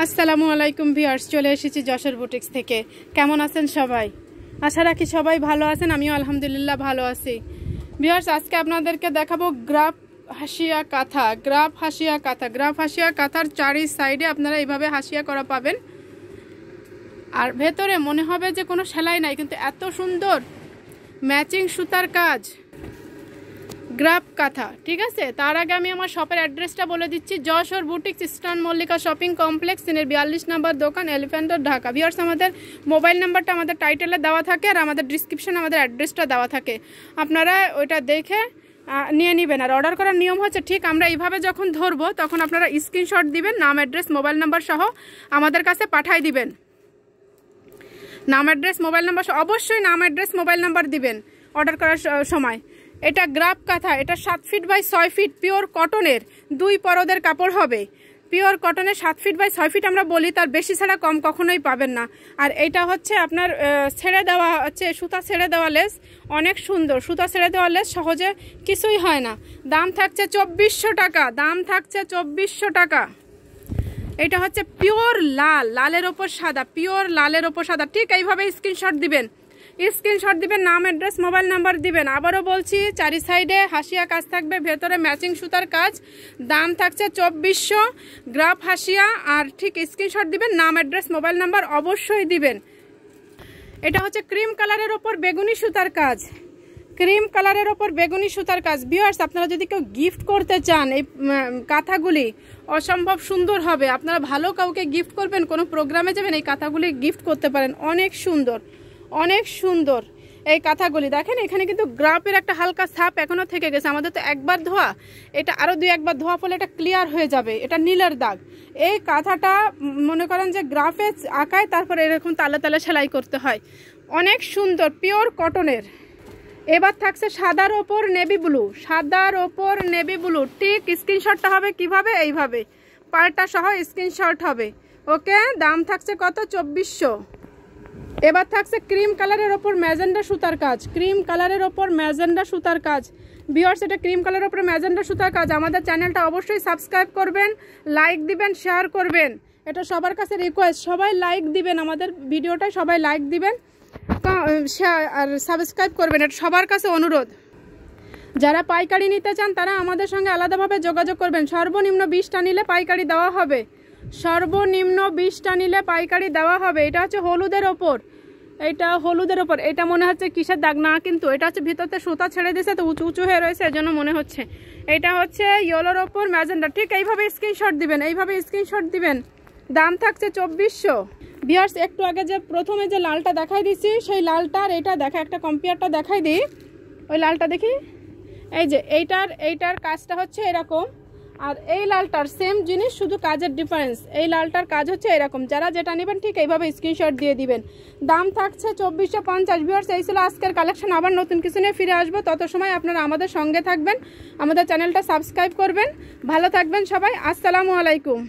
আসসালামু আলাইকুম ভিউয়ার্স, চলে এসেছি যশোর বুটিক্স থেকে। কেমন আছেন সবাই? আশা রাখি সবাই ভালো আছেন, আমিও আলহামদুলিল্লাহ ভালো আছি। ভিউয়ার্স, আজকে আপনাদেরকে দেখাবো গ্রাফ হাসিয়া কাঁথা, গ্রাফ হাসিয়া কাঁথা। গ্রাফ হাসিয়া কাঁথার চারি সাইডে আপনারা এইভাবে হাসিয়া করা পাবেন। আর ভেতরে মনে হবে যে কোনো সেলাই নাই, কিন্তু এত সুন্দর ম্যাচিং সুতার কাজ। গ্রাফ কাঁথা, ঠিক আছে? তার আগে আমি আমার শপের অ্যাড্রেসটা বলে দিচ্ছি, Jessore boutique eastern Mallika shopping complex সিনের বিয়াল্লিশ নাম্বার দোকান এলিফ্যান্টর ঢাকা। ভিওর্স আমাদের মোবাইল নাম্বারটা আমাদের টাইটেলে দেওয়া থাকে আর আমাদের ডিসক্রিপশনে আমাদের অ্যাড্রেসটা দেওয়া থাকে। আপনারা ওইটা দেখে নিয়ে নেবেন। আর অর্ডার করার নিয়ম হচ্ছে, ঠিক আমরা এইভাবে যখন ধরবো, তখন আপনারা স্ক্রিনশট দিবেন, নাম অ্যাড্রেস মোবাইল নাম্বার সহ আমাদের কাছে পাঠাই দিবেন। নাম অ্যাড্রেস মোবাইল নাম্বার অবশ্যই নাম অ্যাড্রেস মোবাইল নাম্বার দিবেন। অর্ডার করার সময়। এটা গ্রাফ কাঁথা, এটা সাত ফিট বাই ছয় ফিট পিওর কটনের দুই পরদের কাপড় হবে। পিওর কটনের সাত ফিট বাই ছয় ফিট আমরা বলি, তার বেশি ছাড়া কম কখনোই পাবেন না। আর এটা হচ্ছে আপনার ছেড়ে দেওয়া, হচ্ছে সুতা ছেড়ে দেওয়া লেস, অনেক সুন্দর। সুতা ছেড়ে দেওয়া লেস সহজে কিছুই হয় না। দাম থাকছে চব্বিশশো টাকা, দাম থাকছে চব্বিশশো টাকা। এটা হচ্ছে পিওর লাল, লালের ওপর সাদা পিওর লালের ওপর সাদা। ঠিক এইভাবে স্ক্রিনশট দিবেন। স্ক্রিনশট দিবেন, নাম অ্যাড্রেস মোবাইল নাম্বার দিবেন। আবারও বলছি, চারি সাইডে হাসিয়া কাজ থাকবে, ভেতরে ম্যাচিং সুতার কাজ। দাম থাকছে চব্বিশশো গ্রাফ হাসিয়া, আর ঠিক স্ক্রিনশট দিবেন, নাম অ্যাড্রেস মোবাইল নাম্বার অবশ্যই দিবেন। এটা হচ্ছে ক্রিম কালারের ওপর বেগুনি সুতার কাজ। ক্রিম কালারের ওপর বেগুনি সুতার কাজ। বিয়ার্স আপনারা যদি কেউ গিফট করতে চান এই কাঁথাগুলি, অসম্ভব সুন্দর হবে। আপনারা ভালো কাউকে গিফট করবেন, কোনো প্রোগ্রামে যাবেন, এই কাঁথাগুলি গিফট করতে পারেন। অনেক সুন্দর। অনেক সুন্দর। এই কাঁথাগুলি, দেখেন এখানে কিন্তু গ্রাফের একটা হালকা ছাপ এখনও থেকে গেছে। আমাদের তো একবার ধোয়া, এটা আরও দুই একবার ধোয়া ফলে এটা ক্লিয়ার হয়ে যাবে। এটা নীলের দাগ। এই কাঁথাটা মনে করেন যে গ্রাফে আঁকায় তারপরে এরকম তালে তালে সেলাই করতে হয়। অনেক সুন্দর পিওর কটনের এবার থাকছে সাদার ওপর নেভি ব্লু সাদার ওপর নেভি ব্লু ঠিক স্ক্রিনশটটা হবে কীভাবে? এইভাবে। পাল্টা সহ স্ক্রিনশট হবে। ওকে, দাম থাকছে কত? চব্বিশশো। এবার থাকছে ক্রিম কালারের ওপর ম্যাজেন্ডা সুতার কাজ। ক্রিম কালারের ওপর ম্যাজেন্ডা সুতার কাজ। বিয়ার্স এটা ক্রিম কালারের ওপর ম্যাজেন্ডা সুতার কাজ। আমাদের চ্যানেলটা অবশ্যই সাবস্ক্রাইব করবেন, লাইক দিবেন, শেয়ার করবেন। এটা সবার কাছে রিকোয়েস্ট সবাই লাইক দিবেন আমাদের ভিডিওটায়, সবাই লাইক দিবেন। আর সাবস্ক্রাইব করবেন। এটা সবার কাছে অনুরোধ। যারা পাইকারি নিতে চান, তারা আমাদের সঙ্গে আলাদাভাবে যোগাযোগ করবেন। সর্বনিম্ন বিশটা নিলে পাইকারি দেওয়া হবে। সর্বনিম্ন বিশটা নিলে পাইকারি দেওয়া হবে। এটা হচ্ছে হলুদের ওপর। এটা হলুদের ওপর এটা মনে হচ্ছে কিসের দাগ? না, কিন্তু এটা হচ্ছে ভিতরতে সুতা ছেড়ে দিয়েছে, তো উঁচু উঁচু হয়ে রয়েছে এজন্য মনে হচ্ছে। এটা হচ্ছে ইয়েলোর ওপর ম্যাজেন্ডা। ঠিক এইভাবে স্ক্রিনশট দিবেন, এইভাবে স্ক্রিনশট দিবেন। দাম থাকছে চব্বিশশো। বিয়ার্স একটু আগে যে প্রথমে যে লালটা দেখাই দিছি সেই লালটার এটা দেখা, একটা কম্পিয়ারটা দেখাই দিই। ওই লালটা দেখি। এই যে, এইটার এইটার কাজটা হচ্ছে এরকম। আর এই লালটার সেম জিনিস, শুধু কাজের ডিফারেন্স এই লালটার কাজ হচ্ছে এরকম। যারা যেটা নেবেন ঠিক এইভাবে স্ক্রিনশট দিয়ে দিবেন। দাম থাকছে চব্বিশশো পঞ্চাশ। ভিউয়ার্স এই ছিল আজকের কালেকশন আবার নতুন কিছু নিয়ে ফিরে আসব। তত সময় আপনারা আমাদের সঙ্গে থাকবেন। আমাদের চ্যানেলটা সাবস্ক্রাইব করবেন। ভালো থাকবেন সবাই। আসসালামু আলাইকুম।